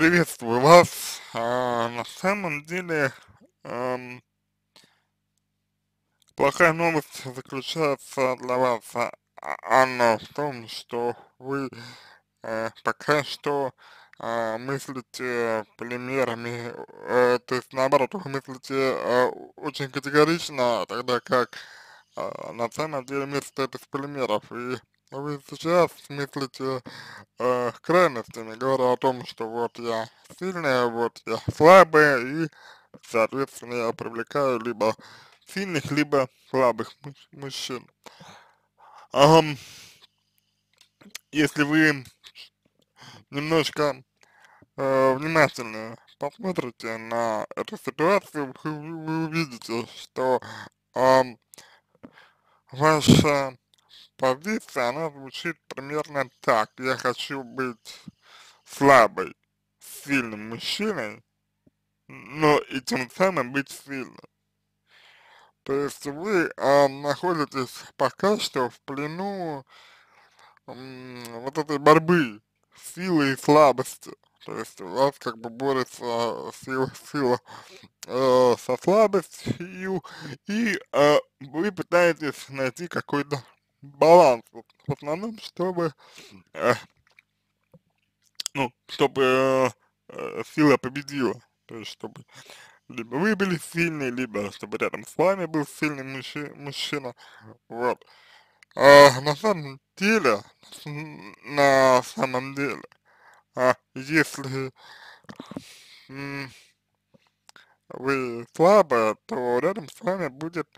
Приветствую вас. А, на самом деле, ам, плохая новость заключается для вас, а, а- Анна, в том, что вы э, пока что а, мыслите примерами, э, то есть наоборот, вы мыслите э, очень категорично, тогда как а, на самом деле мир состоит из полимеров, и вы сейчас мыслите э, крайностями, говоря о том, что вот я сильная, вот я слабая, и, соответственно, я привлекаю либо сильных, либо слабых мужч- мужчин. Ам, если вы немножко э, внимательно посмотрите на эту ситуацию, вы, вы увидите, что ам, ваша позиция, она звучит примерно так. Я хочу быть слабой, сильным мужчиной, но и тем самым быть сильным. То есть вы а, находитесь пока что в плену м, вот этой борьбы силы и слабости. То есть у вас как бы борется сила, сила э, со слабостью, и э, вы пытаетесь найти какой-то баланс, в основном, чтобы, э, ну, чтобы э, сила победила, то есть чтобы либо вы были сильны, либо чтобы рядом с вами был сильный мужчи- мужчина, вот. А на самом деле, на самом деле, а, если вы слабая, то рядом с вами будет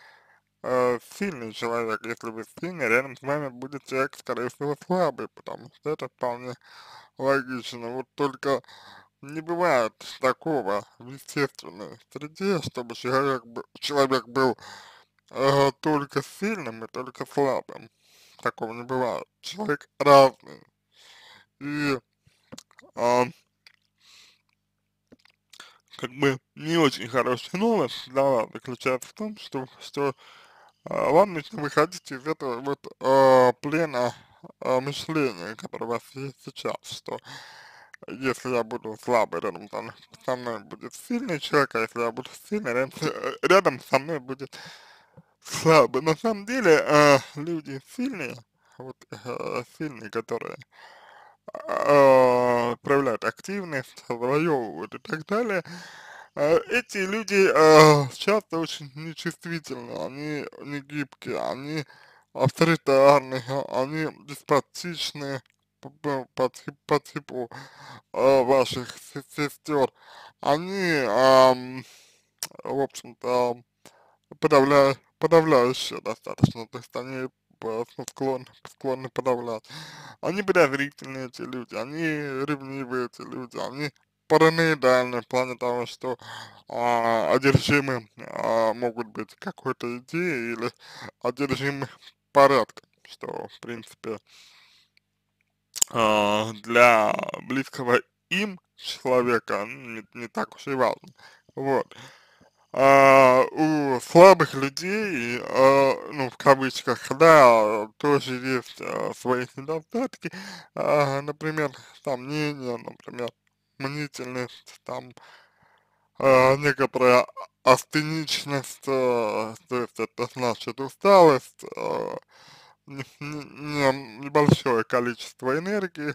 э, сильный человек. Если вы сильный, рядом с вами будет человек, скорее всего, слабый, потому что это вполне логично. Вот только не бывает такого в естественной среде, чтобы человек, человек был э, только сильным и только слабым. Такого не бывает. Человек разный. И а, как бы не очень хорошая новость вас заключается в том, что, что вам нужно выходить из этого вот а, плена а, мышления, которое у вас есть сейчас, что если я буду слабый, рядом мной, со мной будет сильный человек, а если я буду сильный, рядом, с- рядом со мной будет слабый. На самом деле, а, люди сильные, вот э, сильные, которые а, проявляют активность, завоевывают и так далее, эти люди а, часто очень нечувствительны, они не гибкие, они авторитарны, а, они деспотичны по, по- по тип- по типу а, ваших се- сестер. Они, ам, в общем-то, подавля, подавляющие достаточно, то есть они ну, склонны, склонны подавлять. Они подозрительные эти люди, они ревнивые эти люди, они параноидальны в плане того, что а, одержимы а, могут быть какой-то идеей или одержимы порядком, что в принципе а, для близкого им человека ну, не, не так уж и важно. Вот. А, у слабых людей, а, ну, в кавычках, да, тоже есть а, свои недостатки, а, например, сомнения, например, мнительность, там, а, некоторая астеничность, а, то есть это значит усталость, а, не- не- не- небольшое количество энергии,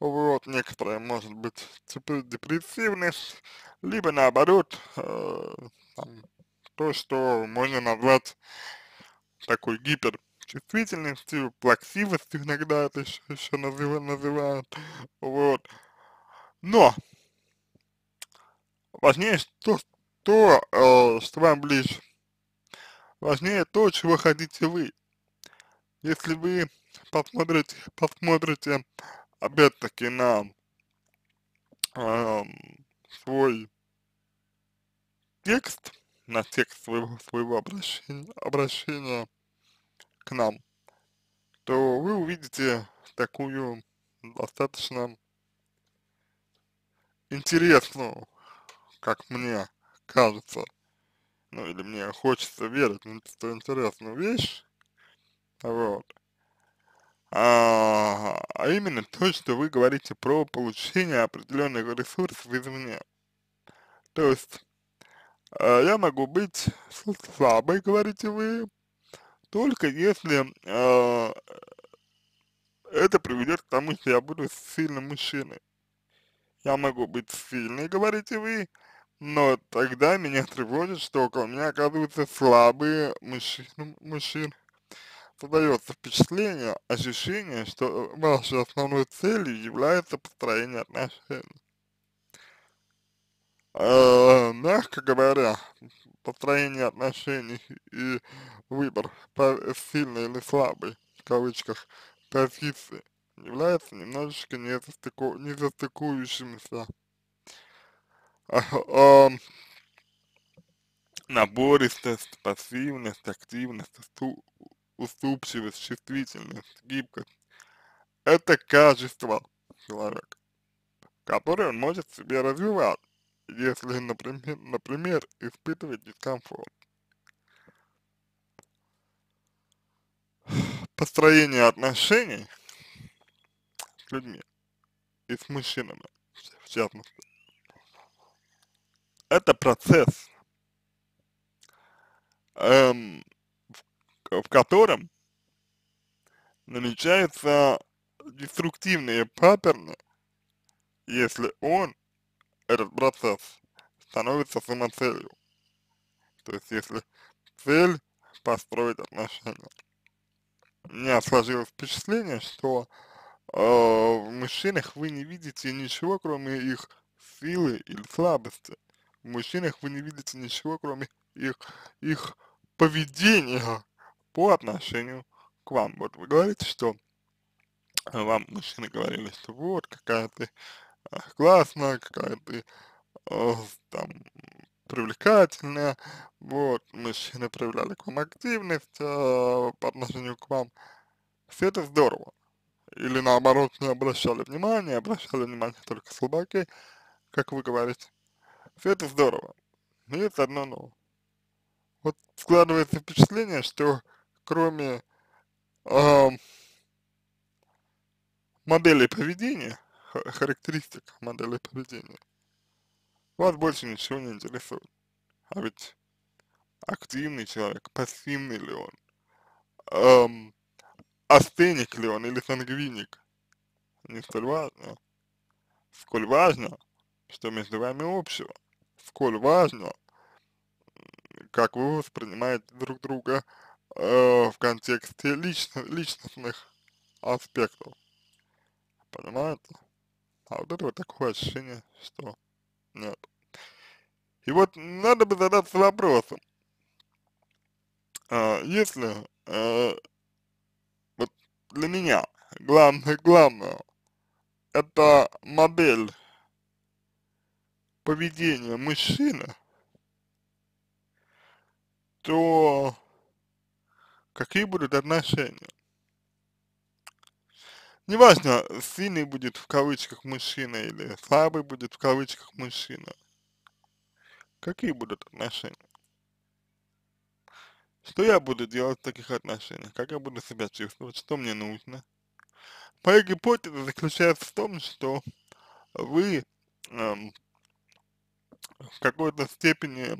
вот, некоторые, может быть, депр- депрессивность, либо наоборот, э, там, то, что можно назвать такой гиперчувствительностью, плаксивостью иногда это еще, еще называ- называют, вот. Но важнее что, то, э, что вам ближе, важнее то, чего хотите вы. Если вы посмотрите, посмотрите опять-таки на ам, свой текст, на текст своего, своего обращения, обращения к нам, то вы увидите такую достаточно интересную, как мне кажется, ну или мне хочется верить в эту интересную вещь, вот. а, а именно то, что вы говорите про получение определенных ресурсов извне. То есть, э, я могу быть слабой, говорите вы, только если э, это приведет к тому, что я буду сильным мужчиной. Я могу быть сильной, говорите вы, но тогда меня тревожит, что около меня оказываются слабые мужчины, мужчины. Создается впечатление, ощущение, что вашей основной целью является построение отношений. Э, мягко говоря, построение отношений и выбор сильный или слабый, в кавычках, позиции является немножечко не, застыку, не застыкующимся. А, а, набористость, пассивность, активность, уступчивость, чувствительность, гибкость. Это качество человека, которое он может себе развивать, если, например, например испытывает дискомфорт. Построение отношений людьми и с мужчинами, в частности. Это процесс, эм, в, в котором намечаются деструктивные паттерны, если он, этот процесс, становится самоцелью. То есть, если цель построить отношения. У меня сложилось впечатление, что э, в мужчинах вы не видите ничего, кроме их силы или слабости. В мужчинах вы не видите ничего, кроме их, их поведения по отношению к вам. Вот вы говорите, что вам мужчины говорили, что вот, какая ты э, классная, какая ты э, там привлекательная, вот, мужчины проявляли к вам активность э, по отношению к вам, все это здорово. Или наоборот, не обращали внимания, обращали внимание только слабаки, как вы говорите. Все это здорово. Но есть одно но. Вот складывается впечатление, что кроме э, моделей поведения, характеристик моделей поведения, вас больше ничего не интересует. А ведь активный человек, пассивный ли он, эм, астеник ли он или сангвиник, не столь важно. Сколь важно, что между вами общего, сколь важно, как вы воспринимаете друг друга э, в контексте лично, личностных аспектов. Понимаете? А вот это вот такое ощущение, что нет. И вот надо бы задаться вопросом, а, если вот для меня главное, главное, это модель поведения мужчины, то какие будут отношения? Неважно, сильный будет в кавычках мужчина или слабый будет в кавычках мужчина. Какие будут отношения? Что я буду делать в таких отношениях? Как я буду себя чувствовать? Что мне нужно? Моя гипотеза заключается в том, что вы эм, в какой-то степени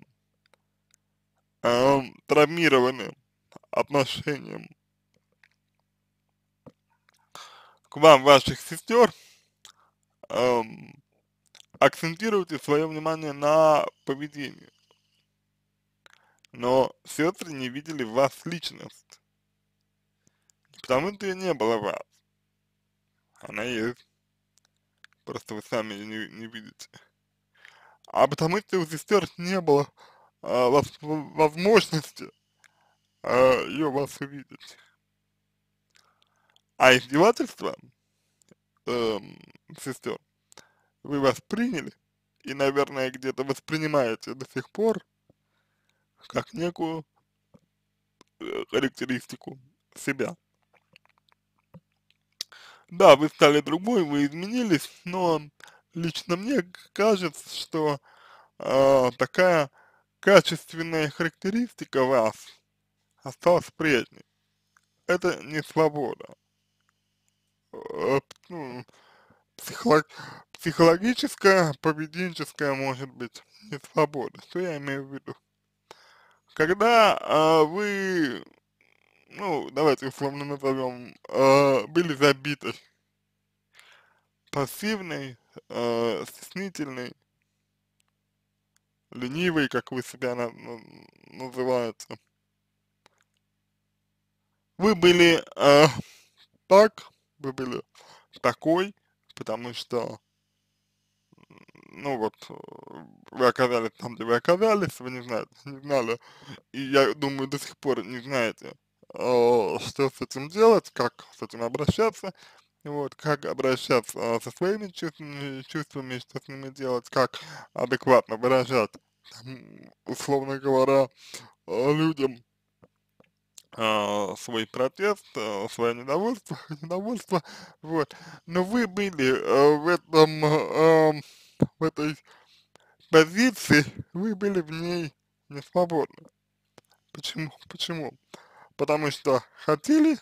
эм, травмированы отношением к вам, ваших сестер, эм, акцентируйте свое внимание на поведении. Но сестры не видели в вас личность. Потому что не было вас. Она есть. Просто вы сами ее не, не видите. А потому что у сестер не было а, возможности а, ее вас увидеть. А издевательство эм, сестер вы восприняли и, наверное, где-то воспринимаете до сих пор как некую э, характеристику себя. Да, вы стали другой, вы изменились, но лично мне кажется, что э, такая качественная характеристика вас осталась прежней. Это не свобода. э, ну, психолог, психологическая, поведенческая, может быть, не свобода. Что я имею в виду? Когда э, вы, ну, давайте условно назовем, э, были забиты пассивный, э, стеснительный, ленивый, как вы себя на, на, называете. Вы были э, так, вы были такой, потому что, ну вот, вы оказались там, где вы оказались, вы не знаете, не знали, и я думаю, до сих пор не знаете, э, что с этим делать, как с этим обращаться, вот, как обращаться э, со своими чувствами, что с ними делать, как адекватно выражать, условно говоря, э, людям э, свой протест, э, свое недовольство, недовольство, вот, но вы были э, в этом, э, в этой позиции, вы были в ней не свободны. Почему? Почему? Потому что хотели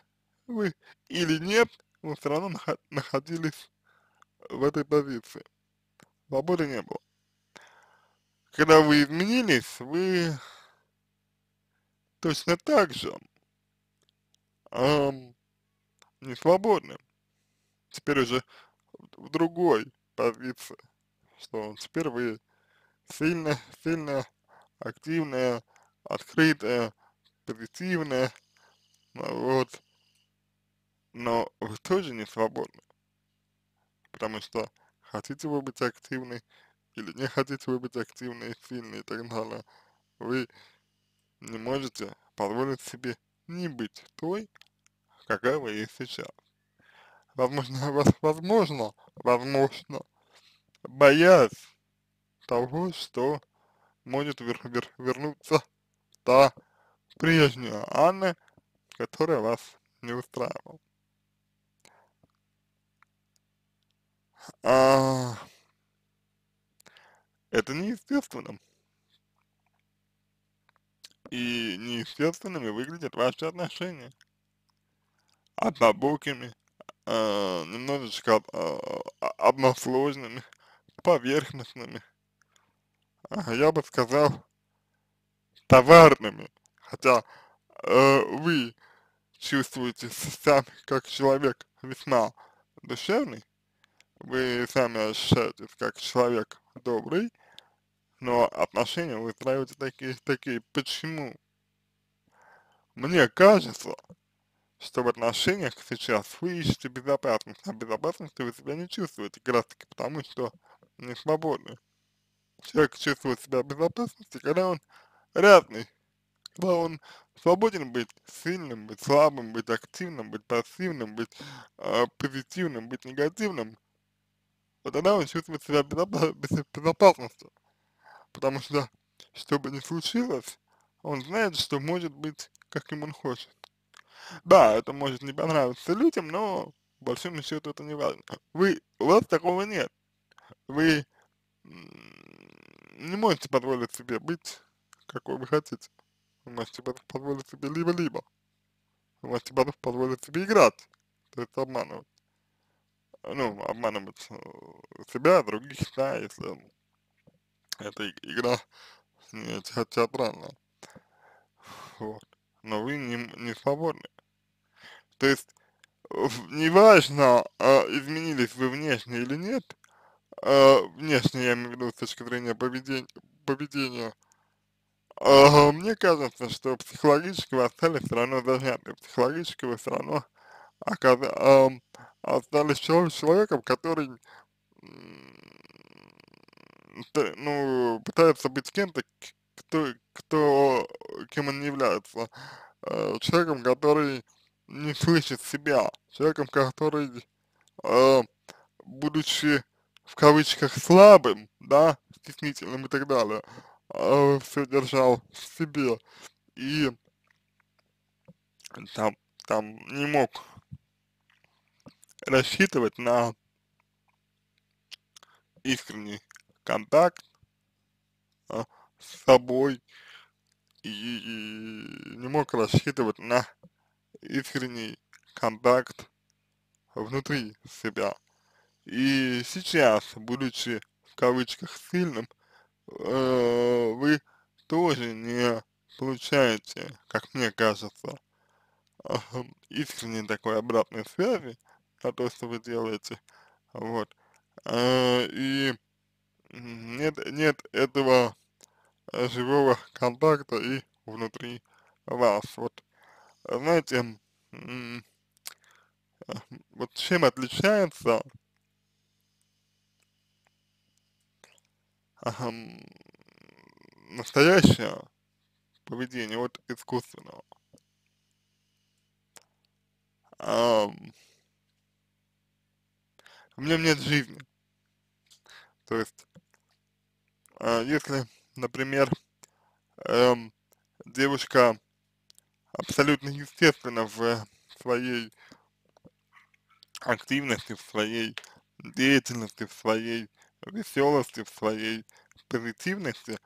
вы или нет, вы все равно находились в этой позиции. Свободы не было. Когда вы изменились, вы точно так же эм, не свободны. Теперь уже в другой позиции, что теперь вы сильно, сильно активная, открытая, позитивная, вот, но вы тоже не свободны, потому что хотите вы быть активны или не хотите вы быть активны, сильны и так далее, вы не можете позволить себе не быть той, какая вы есть сейчас. Возможно, возможно, возможно, боясь того, что может вер вер вернуться та прежняя Анна, которая вас не устраивала. А, это неестественно. И неестественными выглядят ваши отношения. Однобокими, э, немножечко э, односложными, поверхностными. Э, я бы сказал, товарными. Хотя э, вы чувствуете сами как человек весьма душевный, вы сами ощущаетесь как человек добрый, но отношения вы строите такие, такие, почему? Мне кажется, что в отношениях сейчас вы ищете безопасность, а безопасности вы себя не чувствуете, как раз таки потому, что не свободны. Человек чувствует себя в безопасности, когда он разный, когда он свободен быть сильным, быть слабым, быть активным, быть пассивным, быть э, позитивным, быть негативным, вот тогда он чувствует себя в безопасности. Потому что, что бы ни случилось, он знает, что может быть, каким он хочет. Да, это может не понравиться людям, но по большому счету это не важно. Вы, у вас такого нет. Вы не можете позволить себе быть, какой вы хотите. Вы можете позволить себе либо-либо. Вы можете позволить себе играть, то есть обманывать ну, обманывать э, себя, других, да, если эта игра театральная. Вот. Но вы не, не свободны. То есть, неважно, э, изменились вы внешне или нет, э, внешне я имею в виду с точки зрения поведения, поведения э, мне кажется, что психологически вы остались все равно зажаты, психологически вы все равно оказались, э, остались человеком, который ну, пытается быть кем-то, кто, кто, кем он не является. Э, человеком, который не слышит себя, человеком, который, э, будучи в кавычках слабым, да, стеснительным и так далее, э, все держал в себе и там, там не мог рассчитывать на искренний контакт а, с собой и, и не мог рассчитывать на искренний контакт внутри себя. И сейчас, будучи в кавычках сильным, э, вы тоже не получаете, как мне кажется, э, искренней такой обратной связи на то, что вы делаете, вот, э, и нет, нет этого живого контакта и внутри вас, вот, знаете, вот чем отличается настоящее поведение от искусственного. А, в нем нет жизни. То есть, а, если, например, эм, девушка абсолютно естественно в своей активности, в своей деятельности, в своей веселости, в своей позитивности,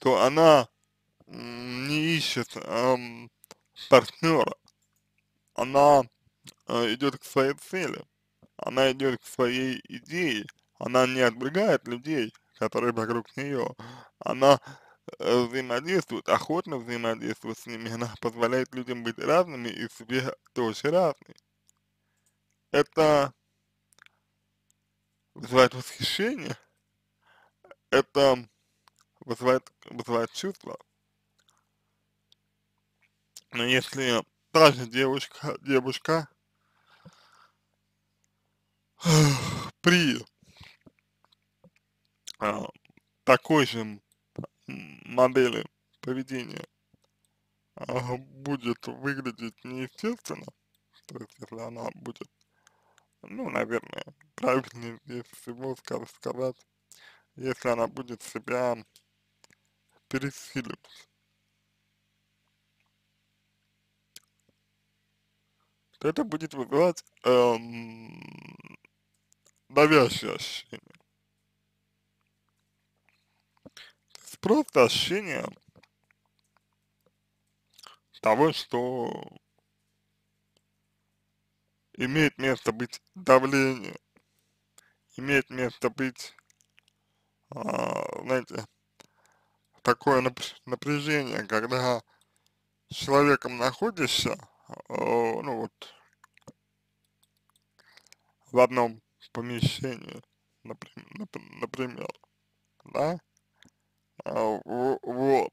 то она не ищет эм, партнера, она э, идет к своей цели, она идет к своей идее, она не отвергает людей, которые вокруг нее, она э, взаимодействует, охотно взаимодействует с ними, она позволяет людям быть разными и себе тоже разной. Это вызывает восхищение, это вызывает, вызывает чувство. Но если та же девушка, девушка при а, такой же модели поведения а, будет выглядеть неестественно, то есть если она будет, ну, наверное, правильнее здесь всего сказать, если она будет себя пересиливать. то это будет вызывать эм, давящее ощущение. То есть просто ощущение того, что имеет место быть давление, имеет место быть, а, знаете, такое напряжение, когда с человеком находишься, ну вот, в одном помещении, например, например да, а, вот,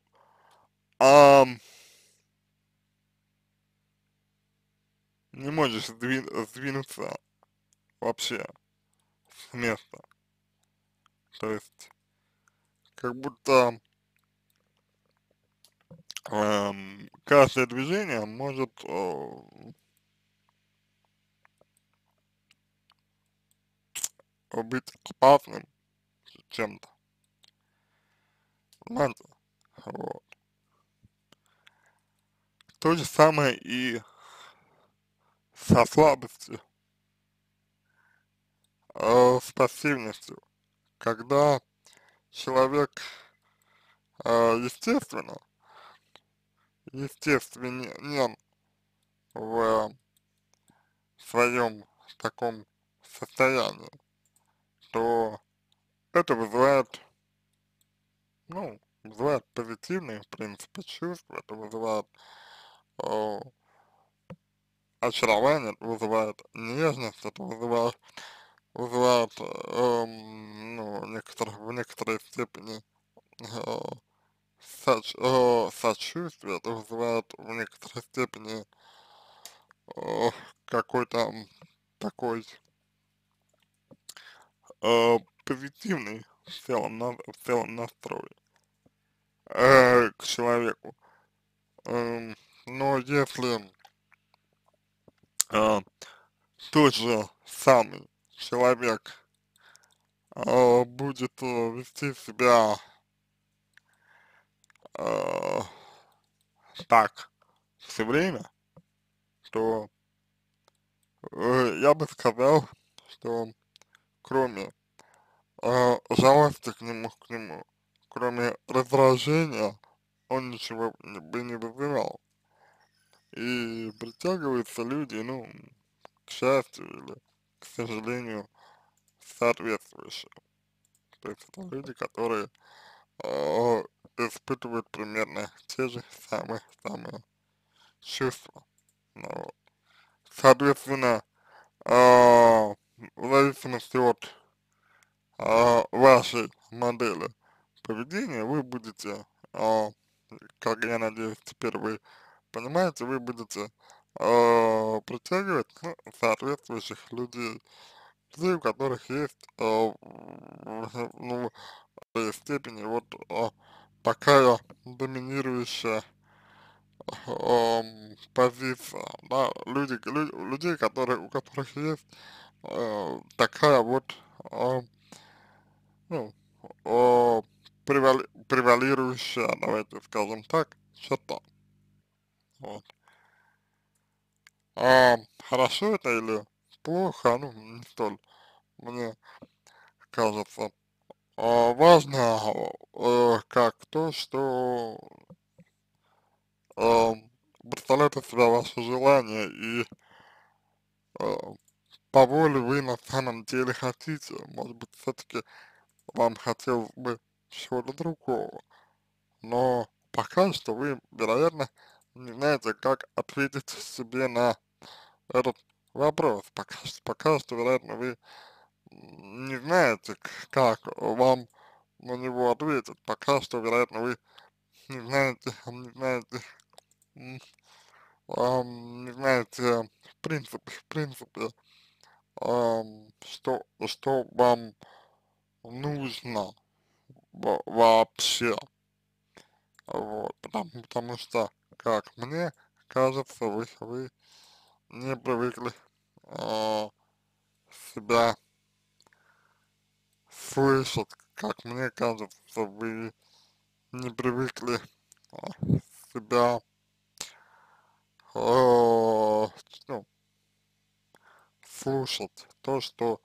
а, не можешь сдвинуться вообще с места, то есть, как будто эм, каждое движение может э, быть опасным чем-то. Понимаете? Вот. То же самое и со слабостью, э, с пассивностью. Когда человек, э, естественно, естественен в своем таком состоянии, то это вызывает, ну, вызывает позитивные, в принципе, чувства, это вызывает э, очарование, вызывает нежность, это вызывает, вызывает э, ну, некоторых, в некоторой степени э, соч, э, сочувствие, это вызывает в некоторой степени э, какой-то такой э, позитивный в целом, на, в целом настрой э, к человеку. Э, но если э, тот же самый человек э, будет э, вести себя э, так все время, то э, я бы сказал, что кроме э, жалости к нему, к нему, кроме раздражения, он ничего бы не вызывал. И притягиваются люди, ну, к счастью или сожалению, соответствующие. То есть это люди, которые э, испытывают примерно те же самые, самые чувства. Ну, вот. Соответственно, э, в зависимости от э, вашей модели поведения, вы будете, э, как я надеюсь, теперь вы понимаете, вы будете э, притягивать ну, соответствующих людей, людей, у которых есть, э, ну, в степени вот э, такая доминирующая э, позиция, да, люди, люди, людей, которые, у которых есть э, такая вот, э, ну, э, превали, превалирующая, давайте скажем так, черта. Вот. А, хорошо это или плохо, ну, не столь, мне кажется, а, важно, э, как то, что э, представляет из себя ваше желание и э, по воле вы на самом деле хотите, может быть, все-таки вам хотелось бы чего-то другого, но пока что вы, вероятно, не знаете, как ответить себе на этот вопрос. Пока пока что, вероятно, вы не знаете, как вам на него ответить. Пока что, вероятно, вы не знаете, не знаете, эм, не знаете, в принципе, в принципе, эм, что, что вам нужно вообще. Вот, потому, потому что, как мне кажется, вы, вы не привыкли э, себя слышать, как мне кажется, вы не привыкли э, себя э, ну, слушать то, что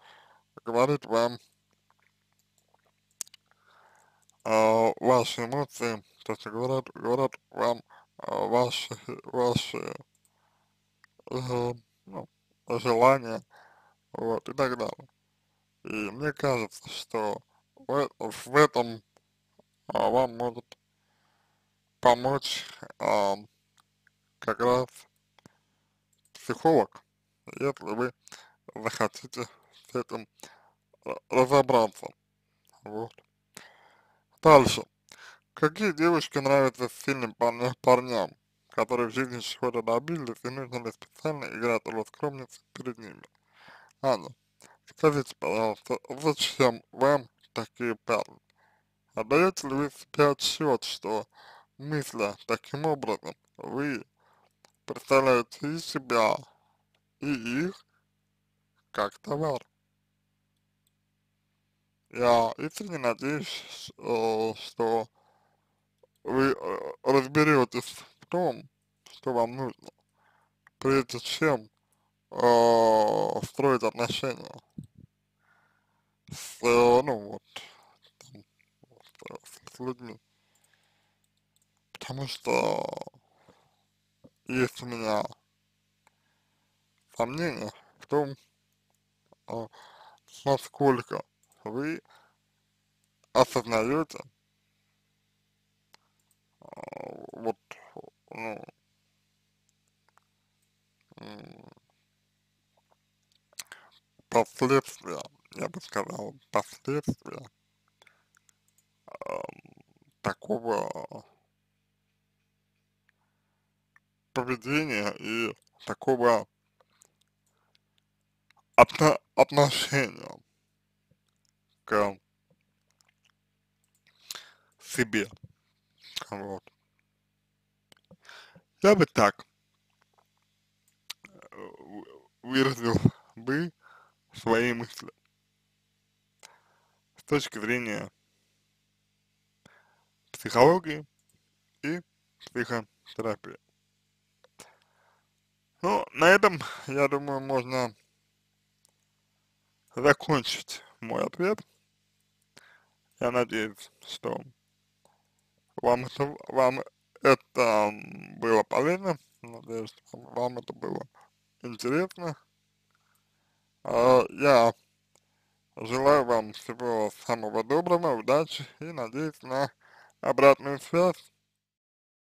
говорит вам э, ваши эмоции, то, что говорят, говорят вам ваши, ваши э, ну, желания, вот, и так далее. И мне кажется, что в, в этом а, вам может помочь а, как раз психолог, если вы захотите с этим разобраться. Вот. Дальше. Какие девушки нравятся сильным парня, парням, которые в жизни чего-то добились и нужно ли специально играть роль скромницы перед ними? Анна, скажите, пожалуйста, зачем вам такие парни? Отдаете ли вы себе отчет, что мысля таким образом вы представляете и себя, и их как товар? Я искренне надеюсь, э, что вы э, разберетесь в том, что вам нужно, прежде чем э, строить отношения с, э, ну вот, там, с, с людьми. Потому что есть у меня сомнения в том, э, насколько вы осознаете вот, ну, последствия, я бы сказал, последствия э, такого поведения и такого отно отношения к себе. Вот. Я бы так э, выразил бы свои мысли с точки зрения психологии и психотерапии. Ну, на этом, я думаю, можно закончить мой ответ. Я надеюсь, что вам вам это было полезно. Надеюсь, вам это было интересно. А, я желаю вам всего самого доброго, удачи и надеюсь на обратную связь.